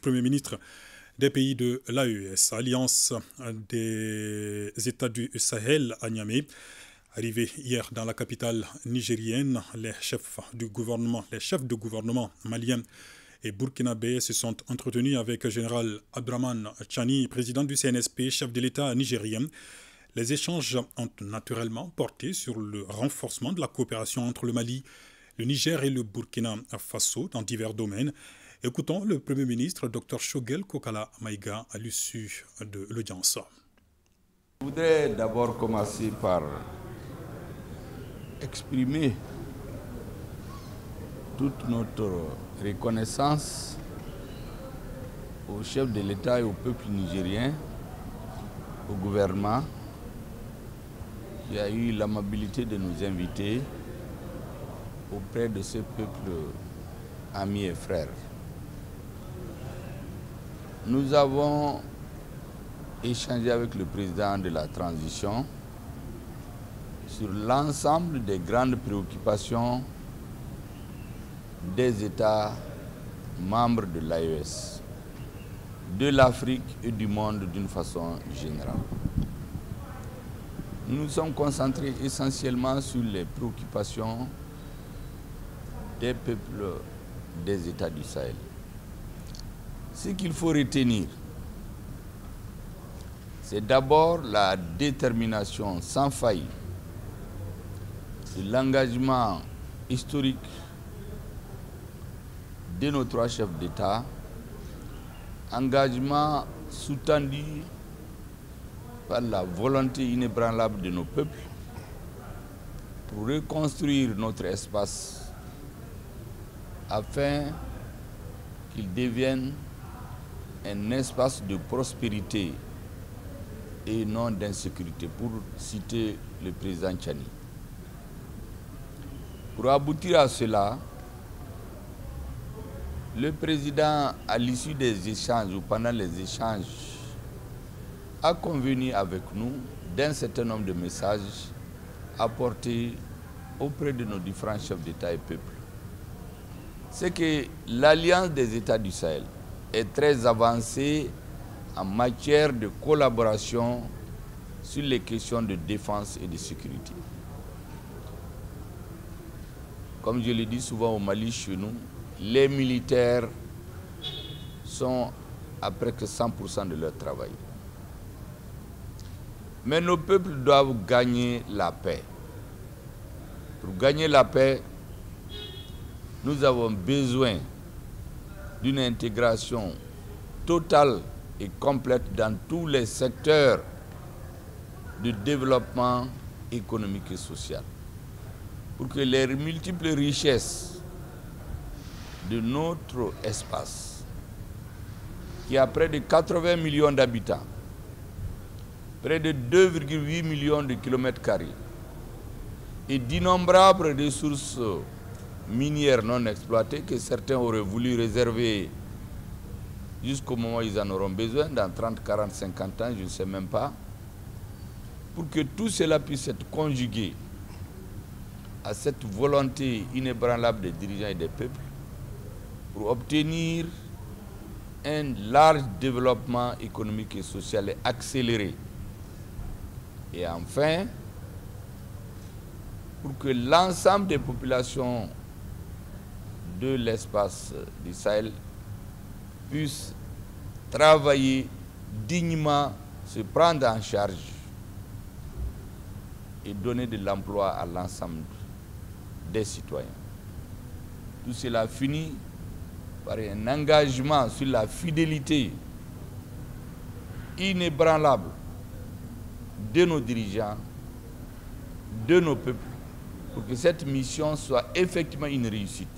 Premier ministre des pays de l'AES, Alliance des États du Sahel à Niamey. Arrivé hier dans la capitale nigérienne, les chefs du gouvernement, les chefs de gouvernement maliens et burkinabés se sont entretenus avec le général Abdraman Chani, président du CNSP, chef de l'État nigérien. Les échanges ont naturellement porté sur le renforcement de la coopération entre le Mali, le Niger et le Burkina Faso dans divers domaines. Écoutons le Premier ministre, Dr Shogel Kokala Maïga, à l'issue de l'audience. Je voudrais d'abord commencer par exprimer toute notre reconnaissance au chef de l'État et au peuple nigérien, au gouvernement, qui a eu l'amabilité de nous inviter auprès de ce peuple amis et frères. Nous avons échangé avec le président de la transition sur l'ensemble des grandes préoccupations des États membres de l'AES, de l'Afrique et du monde d'une façon générale. Nous nous sommes concentrés essentiellement sur les préoccupations des peuples des États du Sahel. Ce qu'il faut retenir, c'est d'abord la détermination sans faille l'engagement historique de nos trois chefs d'État, engagement sous-tendu par la volonté inébranlable de nos peuples pour reconstruire notre espace afin qu'il devienne un espace de prospérité et non d'insécurité, pour citer le président Tchani. Pour aboutir à cela, le président, à l'issue des échanges ou pendant les échanges, a convenu avec nous d'un certain nombre de messages apportés auprès de nos différents chefs d'État et peuples. C'est que l'Alliance des États du Sahel est très avancée en matière de collaboration sur les questions de défense et de sécurité. Comme je le dis souvent au Mali chez nous, les militaires sont à près que 100% de leur travail. Mais nos peuples doivent gagner la paix. Pour gagner la paix, nous avons besoin d'une intégration totale et complète dans tous les secteurs de développement économique et social. Pour que les multiples richesses de notre espace, qui a près de 80 millions d'habitants, près de 2,8 millions de kilomètres carrés, et d'innombrables ressources minières non exploitées que certains auraient voulu réserver jusqu'au moment où ils en auront besoin, dans 30, 40, 50 ans, je ne sais même pas, pour que tout cela puisse être conjugué à cette volonté inébranlable des dirigeants et des peuples pour obtenir un large développement économique et social accéléré. Et enfin, pour que l'ensemble des populations de l'espace du Sahel puissent travailler dignement, se prendre en charge et donner de l'emploi à l'ensemble des citoyens. Tout cela finit par un engagement sur la fidélité inébranlable de nos dirigeants, de nos peuples, pour que cette mission soit effectivement une réussite.